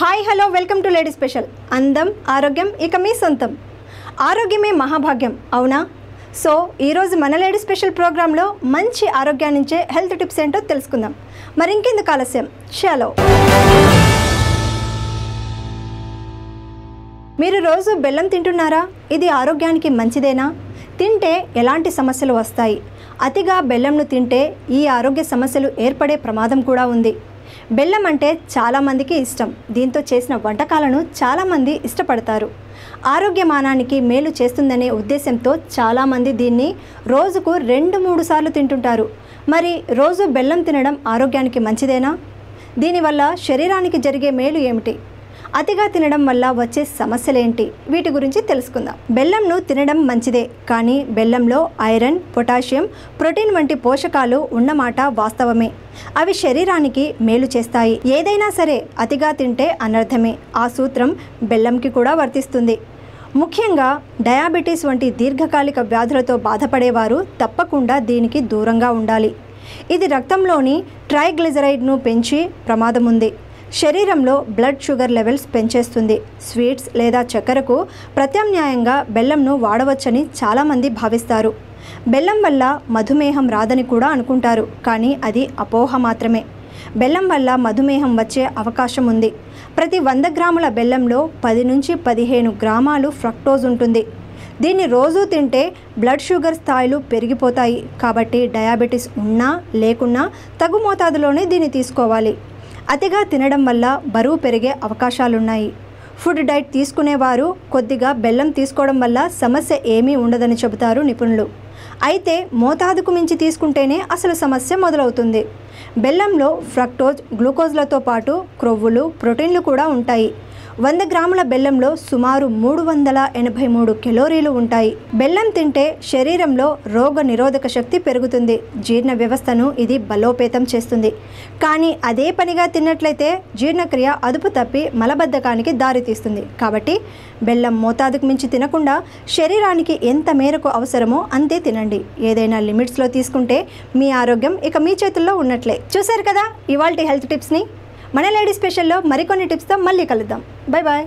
Hi hello welcome to lady special. అందం ఆరోగ్యం ఇక మీ సొంతం. ఆరోగ్యమే మహాభాగ్యం అవునా? సో ఈరోజు మన లేడీ స్పెషల్ ప్రోగ్రాంలో మంచి ఆరోగ్యాన్నించే హెల్త్ టిప్స్ ఏంటో తెలుసుకుందాం. మరి ఇంకెందుకు ఆలస్యం? షాలో. మీరు రోజు బెల్లం తింటున్నారా? ఇది ఆరోగ్యానికి మంచిదేనా? తింటే ఎలాంటి సమస్యలు వస్తాయి? అతిగా బెల్లంను తింటే ఈ ఆరోగ్య సమస్యలు ఏర్పడే ప్రమాదం కూడా ఉంది. బెల్లం అంటే చాలామందికి ఇష్టం. దీంతో చేసిన వంటకాలను చాలామంది ఇష్టపడతారు. ఆరోగ్యమానానికి మేలు చేస్తుందనే ఉద్దేశంతో చాలామంది దీన్ని రోజుకు రెండు మూడు సార్లు తింటుంటారు. మరి రోజు బెల్లం తినడం ఆరోగ్యానికి మంచిదేనా? దీనివల్ల శరీరానికి జరిగే మేలు ఏమిటి? అతిగా తినడం వల్ల వచ్చే సమస్యలేంటి? వీటి గురించి తెలుసుకుందాం. బెల్లంను తినడం మంచిదే కానీ బెల్లంలో ఐరన్ పొటాషియం ప్రోటీన్ వంటి పోషకాలు ఉన్నమాట వాస్తవమే. అవి శరీరానికి మేలు చేస్తాయి. ఏదైనా సరే అతిగా తింటే అనర్థమే. ఆ సూత్రం బెల్లంకి కూడా వర్తిస్తుంది. ముఖ్యంగా డయాబెటీస్ వంటి దీర్ఘకాలిక వ్యాధులతో బాధపడేవారు తప్పకుండా దీనికి దూరంగా ఉండాలి. ఇది రక్తంలోని ట్రైగ్లిజరైడ్ను పెంచి ప్రమాదం ఉంది శరీరంలో బ్లడ్ షుగర్ లెవెల్స్ పెంచేస్తుంది. స్వీట్స్ లేదా చక్కెరకు ప్రత్యామ్నాయంగా బెల్లంను వాడవచ్చని చాలామంది భావిస్తారు. బెల్లం వల్ల మధుమేహం రాదని కూడా అనుకుంటారు కానీ అది అపోహ మాత్రమే. బెల్లం వల్ల మధుమేహం వచ్చే అవకాశం ఉంది. ప్రతి వంద గ్రాముల బెల్లంలో పది నుంచి పదిహేను గ్రామాలు ఫ్రక్టోజ్ ఉంటుంది. దీన్ని రోజూ తింటే బ్లడ్ షుగర్ స్థాయిలు పెరిగిపోతాయి. కాబట్టి డయాబెటీస్ ఉన్నా లేకున్నా తగు మోతాదులోనే దీన్ని తీసుకోవాలి. అతిగా తినడం వల్ల బరువు పెరిగే అవకాశాలున్నాయి. ఫుడ్ డైట్ తీసుకునేవారు కొద్దిగా బెల్లం తీసుకోవడం వల్ల సమస్య ఏమీ ఉండదని చెబుతారు నిపుణులు. అయితే మోతాదుకు మించి తీసుకుంటేనే అసలు సమస్య మొదలవుతుంది. బెల్లంలో ఫ్రక్టోజ్ గ్లూకోజ్లతో పాటు క్రొవ్వులు ప్రోటీన్లు కూడా ఉంటాయి. వంద గ్రాముల బెల్లంలో సుమారు మూడు వందల ఎనభై మూడు కెలోరీలు ఉంటాయి. బెల్లం తింటే శరీరంలో రోగ నిరోధక శక్తి పెరుగుతుంది. జీర్ణ వ్యవస్థను ఇది బలోపేతం చేస్తుంది. కానీ అదే పనిగా తిన్నట్లయితే జీర్ణక్రియ అదుపు తప్పి మలబద్ధకానికి దారితీస్తుంది కాబట్టి బెల్లం మోతాదుకు మించి తినకుండా శరీరానికి ఎంత మేరకు అవసరమో అంతే తినండి. ఏదైనా లిమిట్స్లో తీసుకుంటే మీ ఆరోగ్యం ఇక మీ చేతుల్లో ఉన్నట్లే. చూశారు కదా ఇవాల్టి హెల్త్ టిప్స్ని? మన లేడీ స్పెషల్లో మరికొన్ని టిప్స్తో మళ్ళీ కలుద్దాం. Bye bye.